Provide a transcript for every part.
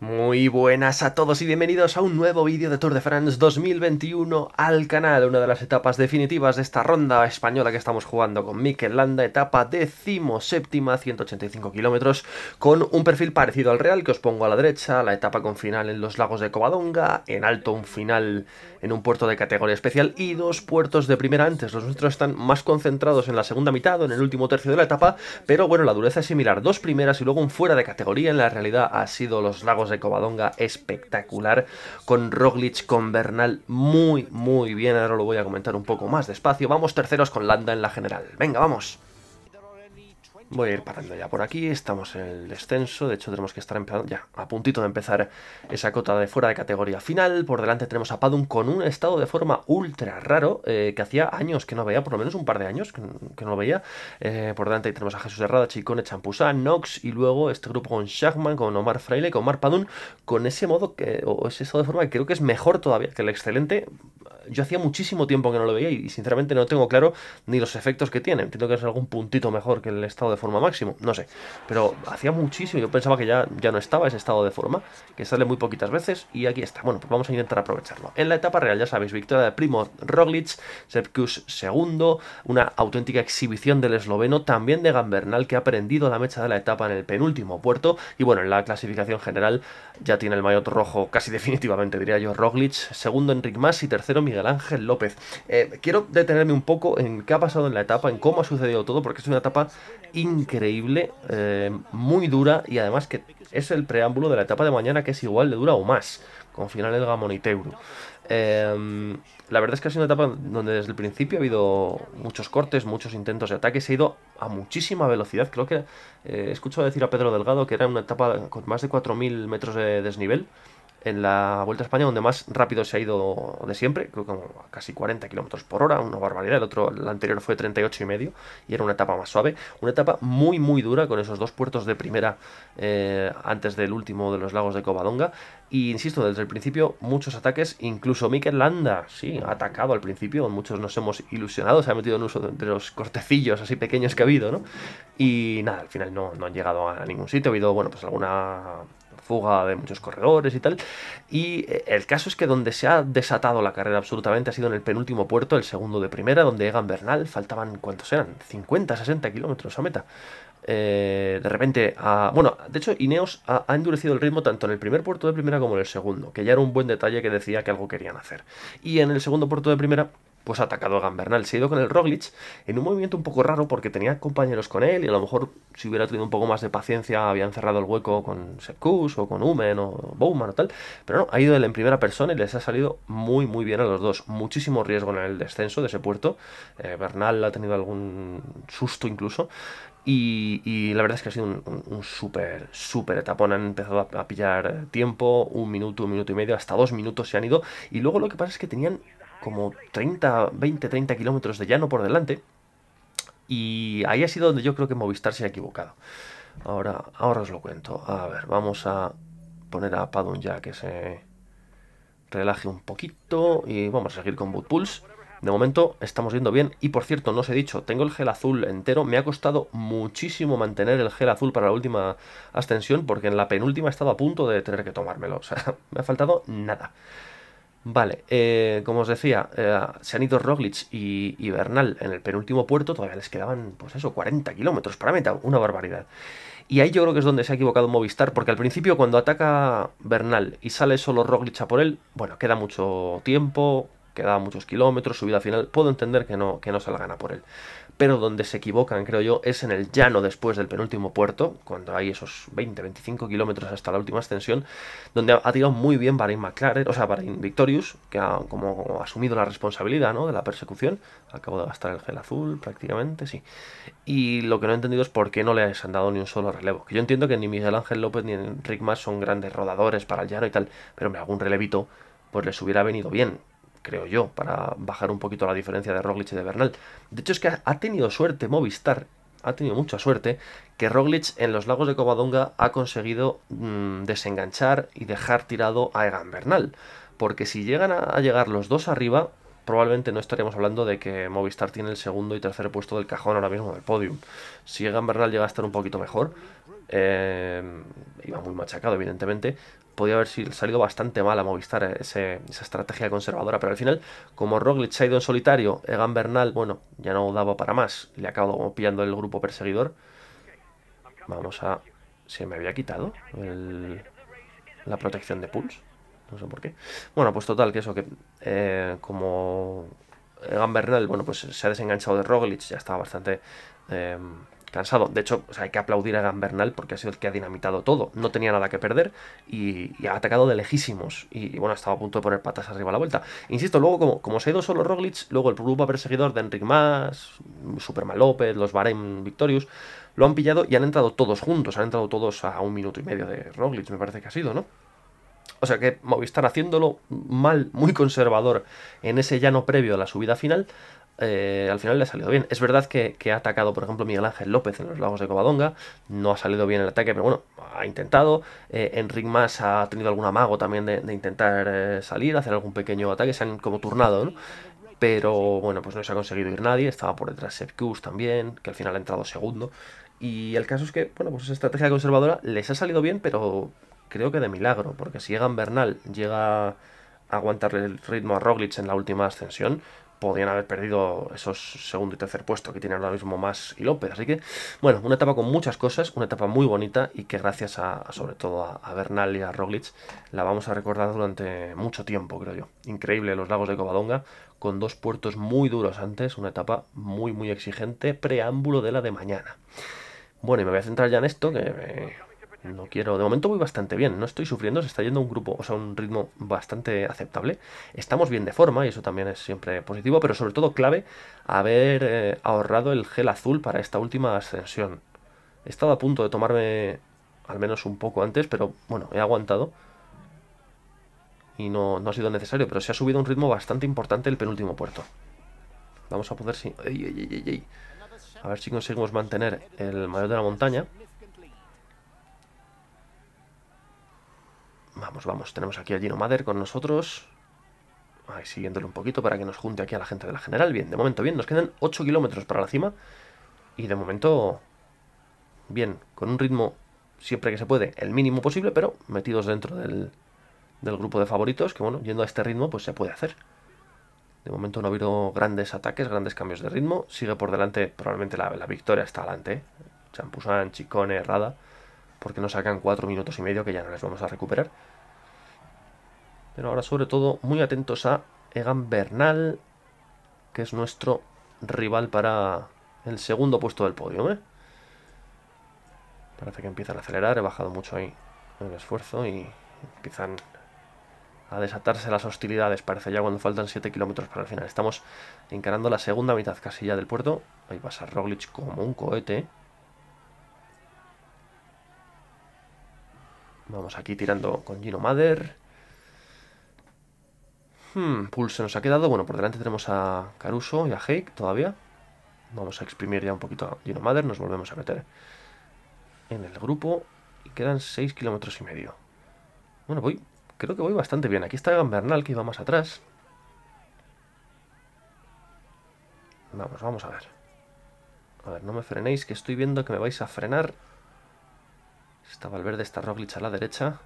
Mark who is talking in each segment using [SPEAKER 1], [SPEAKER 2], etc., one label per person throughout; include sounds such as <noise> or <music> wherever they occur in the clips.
[SPEAKER 1] Muy buenas a todos y bienvenidos a un nuevo vídeo de Tour de France 2021 al canal, una de las etapas definitivas de esta ronda española que estamos jugando con Mikel Landa, etapa décimo séptima, 185 kilómetros, con un perfil parecido al real que os pongo a la derecha, la etapa con final en los lagos de Covadonga, en alto un final en un puerto de categoría especial y dos puertos de primera antes, los nuestros están más concentrados en la segunda mitad o en el último tercio de la etapa, pero bueno, la dureza es similar, dos primeras y luego un fuera de categoría, en la realidad ha sido los lagos de Covadonga espectacular, con Roglic, con Bernal muy, muy bien. Ahora lo voy a comentar un poco más despacio. Vamos terceros con Landa en la general. Venga, vamos. Voy a ir parando ya por aquí, estamos en el descenso, de hecho tenemos que estar empezando ya a puntito de empezar esa cota de fuera de categoría final. Por delante tenemos a Padun con un estado de forma ultra raro, eh, que hacía años que no veía, por lo menos un par de años que, no lo veía. Eh, por delante tenemos a Jesús Herrada, Chicone, Champusán, Nox y luego este grupo con Shagman, con Omar Fraile, con Omar Padun, con ese modo que, o ese estado de forma que creo que es mejor todavía que el excelente yo hacía muchísimo tiempo que no lo veía y, sinceramente no tengo claro ni los efectos que tiene. Entiendo que es algún puntito mejor que el estado de forma máximo, no sé. Pero hacía muchísimo, yo pensaba que ya, ya no estaba ese estado de forma, que sale muy poquitas veces y aquí está. Bueno, pues vamos a intentar aprovecharlo. En la etapa real, ya sabéis, victoria de Primo Roglic, Sepkus segundo, una auténtica exhibición del esloveno, también de Gambernal que ha prendido la mecha de la etapa en el penúltimo puerto y bueno, en la clasificación general ya tiene el maillot rojo casi definitivamente, diría yo, Roglic, segundo Enric Mas y tercero Miguel Ángel López. Eh, quiero detenerme un poco en qué ha pasado en la etapa, en cómo ha sucedido todo, porque es una etapa increíble, eh, muy dura y además que es el preámbulo de la etapa de mañana que es igual de dura o más, con final el Gamon y Teuro. Eh, la verdad es que ha sido una etapa donde desde el principio ha habido muchos cortes, muchos intentos de ataque, se ha ido a muchísima velocidad. Creo que he escuchado decir a Pedro Delgado que era una etapa con más de 4.000 metros de desnivel en la Vuelta a España, donde más rápido se ha ido de siempre, creo que casi 40 kilómetros por hora, una barbaridad. El otro, la anterior fue 38 y medio y era una etapa más suave. Una etapa muy, muy dura con esos dos puertos de primera eh, antes del último de los lagos de Covadonga. Y insisto, desde el principio, muchos ataques, incluso Mikel Landa, sí, ha atacado al principio, muchos nos hemos ilusionado, se ha metido en uso de, los cortecillos así pequeños que ha habido, ¿no? Y nada, al final no, no han llegado a ningún sitio, ha habido, bueno, pues alguna fuga de muchos corredores y tal. Y eh, el caso es que donde se ha desatado la carrera absolutamente ha sido en el penúltimo puerto, el segundo de primera, donde Egan Bernal faltaban, ¿cuántos eran? 50, 60 kilómetros a meta. Eh, de repente, bueno, de hecho Ineos ha, endurecido el ritmo tanto en el primer puerto de primera como en el segundo, que ya era un buen detalle que decía que algo querían hacer. Y en el segundo puerto de primera pues ha atacado a Gambernal. Se ha ido con el Roglic en un movimiento un poco raro porque tenía compañeros con él y a lo mejor si hubiera tenido un poco más de paciencia habían cerrado el hueco con Sepkus o con Umen o Bowman o tal. Pero no, ha ido él en primera persona y les ha salido muy muy bien a los dos. Muchísimo riesgo en el descenso de ese puerto. Eh, Bernal ha tenido algún susto incluso. Y, la verdad es que ha sido un, súper, súper etapón. Han empezado a, a pillar tiempo, un minuto, un minuto y medio, hasta dos minutos se han ido. Y luego lo que pasa es que tenían como 30, 20, 30 kilómetros de llano por delante. Y ahí ha sido donde yo creo que Movistar se ha equivocado. Ahora, ahora os lo cuento. A ver, vamos a poner a Padun ya que se relaje un poquito. Y vamos a seguir con Boot Pulse. De momento estamos viendo bien. Y por cierto, no os he dicho, tengo el gel azul entero. Me ha costado muchísimo mantener el gel azul para la última ascensión. Porque en la penúltima he estado a punto de tener que tomármelo. O sea, <laughs> me ha faltado nada. Vale, eh, como os decía, eh, se han ido Roglic y, Bernal en el penúltimo puerto, todavía les quedaban, pues eso, 40 kilómetros para meta, una barbaridad. Y ahí yo creo que es donde se ha equivocado Movistar, porque al principio cuando ataca Bernal y sale solo Roglic a por él, bueno, queda mucho tiempo, queda muchos kilómetros, subida final, puedo entender que no, que no salgan a por él pero donde se equivocan, creo yo, es en el llano después del penúltimo puerto, cuando hay esos 20-25 kilómetros hasta la última extensión, donde ha, tirado muy bien Bahrain McLaren, o sea, Bahrain Victorious, que ha como asumido la responsabilidad ¿no? de la persecución. Acabo de gastar el gel azul prácticamente, sí. Y lo que no he entendido es por qué no le han dado ni un solo relevo. Que yo entiendo que ni Miguel Ángel López ni Enric Mas son grandes rodadores para el llano y tal, pero hombre, algún relevito pues les hubiera venido bien creo yo, para bajar un poquito la diferencia de Roglic y de Bernal. De hecho, es que ha tenido suerte Movistar, ha tenido mucha suerte, que Roglic en los lagos de Covadonga ha conseguido mm, desenganchar y dejar tirado a Egan Bernal. Porque si llegan a, llegar los dos arriba, probablemente no estaríamos hablando de que Movistar tiene el segundo y tercer puesto del cajón ahora mismo del podium. Si Egan Bernal llega a estar un poquito mejor, eh, iba muy machacado, evidentemente, podía haber salido bastante mal a Movistar eh, esa estrategia conservadora, pero al final, como Roglic ha ido en solitario, Egan Bernal, bueno, ya no daba para más, le ha acabado pillando el grupo perseguidor. Vamos a... Se me había quitado la protección de Pulse. No sé por qué. Bueno, pues total, que eso, que eh, como Egan Bernal, bueno, pues se ha desenganchado de Roglic, ya estaba bastante eh, cansado. De hecho, hay que aplaudir a Egan Bernal porque ha sido el que ha dinamitado todo. No tenía nada que perder y, ha atacado de lejísimos. Y, bueno, estaba a punto de poner patas arriba a la vuelta. Insisto, luego, como, como se ha ido solo Roglic, luego el grupo perseguidor de Enric Mas, Superman López, los Bahrein Victorious, lo han pillado y han entrado todos juntos. Han entrado todos a un minuto y medio de Roglic, me parece que ha sido, ¿no? O sea que Movistar haciéndolo mal, muy conservador en ese llano previo a la subida final, eh, al final le ha salido bien. Es verdad que, ha atacado, por ejemplo, Miguel Ángel López en los lagos de Covadonga. No ha salido bien el ataque, pero bueno, ha intentado. Eh, Enric Mas ha tenido algún amago también de, intentar eh, salir, hacer algún pequeño ataque. Se han como turnado, ¿no? Pero bueno, pues no se ha conseguido ir nadie. Estaba por detrás Sepkus también, que al final ha entrado segundo. Y el caso es que, bueno, pues esa estrategia conservadora les ha salido bien, pero creo que de milagro, porque si Egan Bernal llega a aguantarle el ritmo a Roglic en la última ascensión, podrían haber perdido esos segundo y tercer puesto que tienen ahora mismo más y López. Así que, bueno, una etapa con muchas cosas, una etapa muy bonita y que gracias a, sobre todo a, Bernal y a Roglic, la vamos a recordar durante mucho tiempo, creo yo. Increíble los lagos de Covadonga, con dos puertos muy duros antes, una etapa muy, muy exigente, preámbulo de la de mañana. Bueno, y me voy a centrar ya en esto, que no quiero. De momento voy bastante bien. No estoy sufriendo. Se está yendo un grupo, o sea, un ritmo bastante aceptable. Estamos bien de forma y eso también es siempre positivo. Pero sobre todo clave haber eh, ahorrado el gel azul para esta última ascensión. He estado a punto de tomarme al menos un poco antes, pero bueno, he aguantado. Y no, no ha sido necesario, pero se ha subido un ritmo bastante importante el penúltimo puerto. Vamos a poder... Si... a ver si conseguimos mantener el mayor de la montaña. Vamos, vamos, tenemos aquí a Gino Mader con nosotros. Ahí, siguiéndolo un poquito para que nos junte aquí a la gente de la general. Bien, de momento bien, nos quedan 8 kilómetros para la cima. Y de momento, bien, con un ritmo siempre que se puede, el mínimo posible, pero metidos dentro del, grupo de favoritos, que bueno, yendo a este ritmo, pues se puede hacer. De momento no ha habido grandes ataques, grandes cambios de ritmo. Sigue por delante, probablemente la, victoria está adelante. ¿eh? Champusan, Chicone, porque nos sacan 4 minutos y medio que ya no les vamos a recuperar. Pero ahora sobre todo muy atentos a Egan Bernal, que es nuestro rival para el segundo puesto del podio. ¿eh? Parece que empiezan a acelerar, he bajado mucho ahí el esfuerzo y empiezan a desatarse las hostilidades, parece ya cuando faltan 7 kilómetros para el final. Estamos encarando la segunda mitad casi ya del puerto. Ahí pasa Roglic como un cohete. Vamos aquí tirando con Gino Mader. Hmm, Pulse nos ha quedado. Bueno, por delante tenemos a Caruso y a Hake todavía. Vamos a exprimir ya un poquito a Gino Mader. Nos volvemos a meter en el grupo. Y quedan 6 kilómetros y medio. Bueno, voy. Creo que voy bastante bien. Aquí está Gambernal que iba más atrás. Vamos, vamos a ver. A ver, no me frenéis, que estoy viendo que me vais a frenar. Está Valverde, está Roglic a la derecha.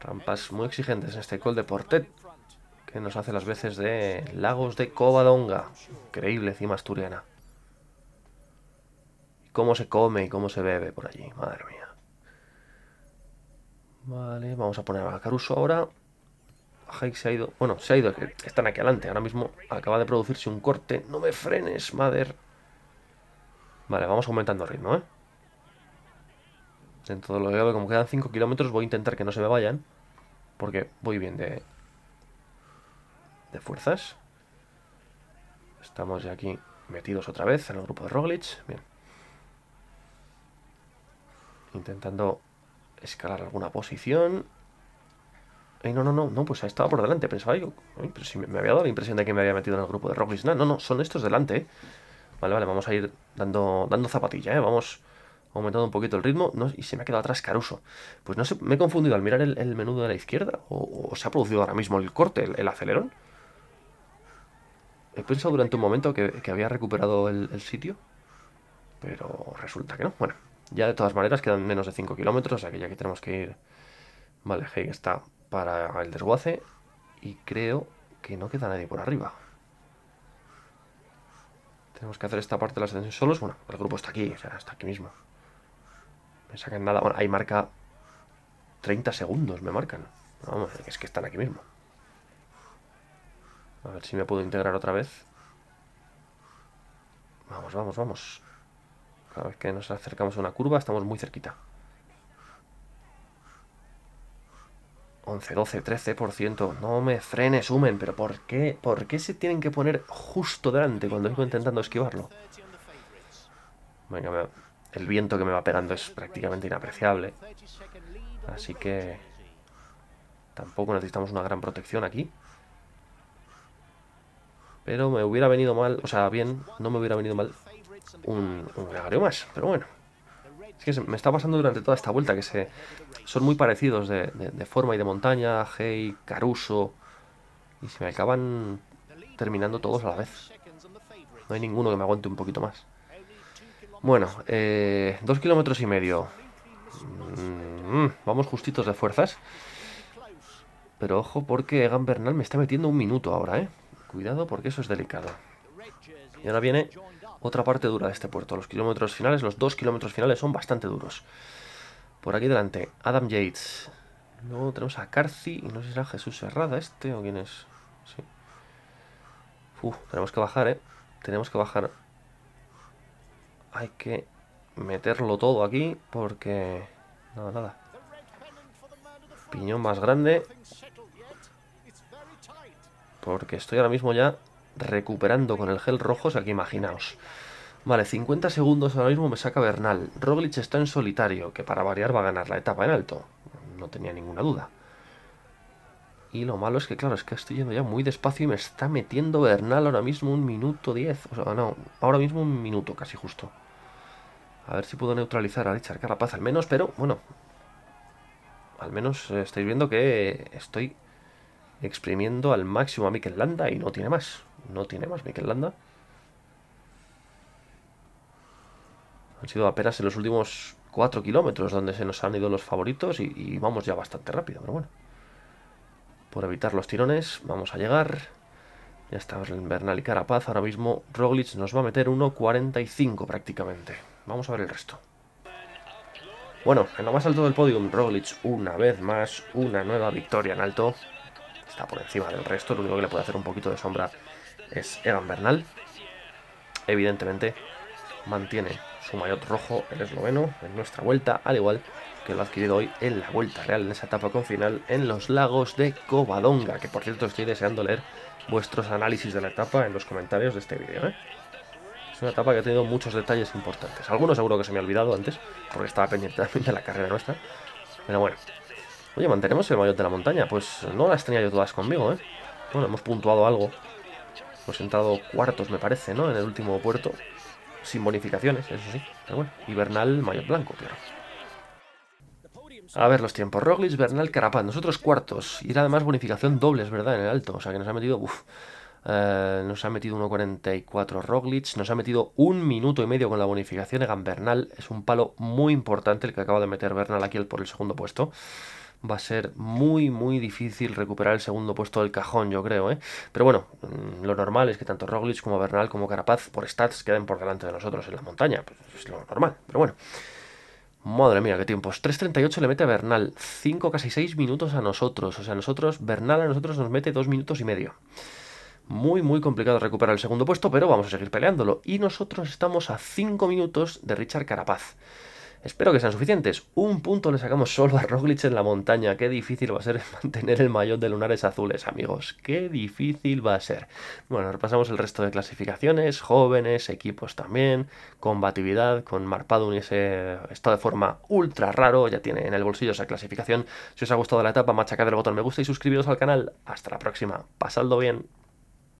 [SPEAKER 1] Rampas muy exigentes en este col de Portet. Que nos hace las veces de Lagos de Covadonga. Increíble cima asturiana. cómo se come y cómo se bebe por allí. Madre mía. Vale, vamos a poner a Caruso ahora. Hike se ha ido. Bueno, se ha ido. Están aquí adelante. Ahora mismo acaba de producirse un corte. No me frenes, madre. Vale, vamos aumentando el ritmo, ¿eh? Dentro de lo que cabe, como quedan 5 kilómetros, voy a intentar que no se me vayan. Porque voy bien de, de fuerzas. Estamos ya aquí metidos otra vez en el grupo de Roglic. Bien. Intentando escalar alguna posición. Ay, no, no, no, no, pues estaba por delante. Pensaba yo, pero si me, había dado la impresión de que me había metido en el grupo de Roglic. No, no, no, son estos delante. Vale, vale, vamos a ir dando, dando zapatilla, ¿eh? Vamos aumentado un poquito el ritmo y se me ha quedado atrás Caruso. Pues no sé, me he confundido al mirar el, el menú de la izquierda o, se ha producido ahora mismo el corte, el, acelerón. He pensado durante un momento que, había recuperado el, sitio, pero resulta que no. Bueno, ya de todas maneras quedan menos de 5 kilómetros, o sea que ya que tenemos que ir... Vale, Hey está para el desguace y creo que no queda nadie por arriba. Tenemos que hacer esta parte de la ascensión solos. Bueno, el grupo está aquí, o sea, está aquí mismo. Me sacan nada. Bueno, ahí marca 30 segundos, me marcan. Vamos, es que están aquí mismo. A ver si me puedo integrar otra vez. Vamos, vamos, vamos. Cada vez que nos acercamos a una curva estamos muy cerquita. 11, 12, 13%. No me frenes, sumen. ¿Pero por qué? ¿Por qué se tienen que poner justo delante cuando estoy intentando esquivarlo? Venga, el viento que me va pegando es prácticamente inapreciable. Así que... Tampoco necesitamos una gran protección aquí. Pero me hubiera venido mal, o sea, bien, no me hubiera venido mal un, un más. Pero bueno, es que me está pasando durante toda esta vuelta que se son muy parecidos de, forma y de montaña, Hey, Caruso, y se me acaban terminando todos a la vez. No hay ninguno que me aguante un poquito más. Bueno, eh, dos kilómetros y medio. Mm, vamos justitos de fuerzas. Pero ojo porque Egan Bernal me está metiendo un minuto ahora, ¿eh? Cuidado porque eso es delicado. Y ahora viene otra parte dura de este puerto. Los kilómetros finales, los dos kilómetros finales son bastante duros. Por aquí delante, Adam Yates. Luego tenemos a Carci y no sé si será Jesús Serrada este o quién es. Sí. Uf, tenemos que bajar, ¿eh? Tenemos que bajar. Hay que meterlo todo aquí porque... Nada, nada. Piñón más grande. Porque estoy ahora mismo ya recuperando con el gel rojo, o sea que imaginaos. Vale, 50 segundos ahora mismo me saca Bernal. Roglic está en solitario, que para variar va a ganar la etapa en alto. No tenía ninguna duda. Y lo malo es que, claro, es que estoy yendo ya muy despacio y me está metiendo Bernal ahora mismo un minuto 10. O sea, no, ahora mismo un minuto casi justo. A ver si puedo neutralizar a Richard Carapaz al menos, pero bueno. Al menos eh, estáis viendo que estoy exprimiendo al máximo a Mikel Landa y no tiene más. No tiene más Mikel Landa. Han sido apenas en los últimos 4 kilómetros donde se nos han ido los favoritos y, vamos ya bastante rápido, pero bueno. Por evitar los tirones, vamos a llegar. Ya está Bernal y Carapaz. Ahora mismo Roglic nos va a meter 1.45 prácticamente. Vamos a ver el resto. Bueno, en lo más alto del podio, Roglic una vez más, una nueva victoria en alto. Está por encima del resto, lo único que le puede hacer un poquito de sombra es Egan Bernal. Evidentemente, mantiene su maillot rojo el esloveno en nuestra vuelta, al igual lo ha adquirido hoy en la vuelta real, en esa etapa con final en los lagos de Covadonga, que por cierto estoy deseando leer vuestros análisis de la etapa en los comentarios de este vídeo. ¿eh? Es una etapa que ha tenido muchos detalles importantes. Algunos seguro que se me ha olvidado antes, porque estaba pendiente también de la carrera nuestra. Pero bueno. Oye, ¿mantenemos el maillot de la montaña? Pues no las tenía yo todas conmigo, ¿eh? Bueno, hemos puntuado algo. Hemos entrado cuartos, me parece, ¿no? En el último puerto sin bonificaciones, eso sí. Pero bueno, y Bernal, mayor blanco, claro. A ver los tiempos. Roglic, Bernal, Carapaz. Nosotros cuartos. Y era además bonificación doble, es verdad, en el alto. O sea que nos ha metido... Uf, eh, nos ha metido 1.44 Roglic. Nos ha metido un minuto y medio con la bonificación. Egan Bernal es un palo muy importante el que acaba de meter Bernal aquí por el segundo puesto va a ser muy, muy difícil recuperar el segundo puesto del cajón, yo creo, ¿eh? Pero bueno, mm, lo normal es que tanto Roglic como Bernal como Carapaz, por stats, queden por delante de nosotros en la montaña. Pues es lo normal, pero bueno. Madre mía, qué tiempos. 3.38 le mete a Bernal, 5, casi 6 minutos a nosotros. O sea, nosotros, Bernal a nosotros nos mete 2 minutos y medio. Muy, muy complicado recuperar el segundo puesto, pero vamos a seguir peleándolo. Y nosotros estamos a 5 minutos de Richard Carapaz. Espero que sean suficientes. Un punto le sacamos solo a Roglic en la montaña. Qué difícil va a ser <laughs> mantener el maillot de lunares azules, amigos. Qué difícil va a ser. Bueno, repasamos el resto de clasificaciones. Jóvenes, equipos también. Combatividad con Marpadun y ese estado de forma ultra raro. Ya tiene en el bolsillo esa clasificación. Si os ha gustado la etapa, machacad el botón me gusta y suscribiros al canal. Hasta la próxima. Pasadlo bien.